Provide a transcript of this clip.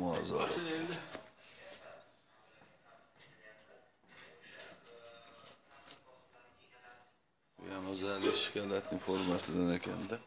muazzam. Bu ham o'zi hali shikolatni formasidan.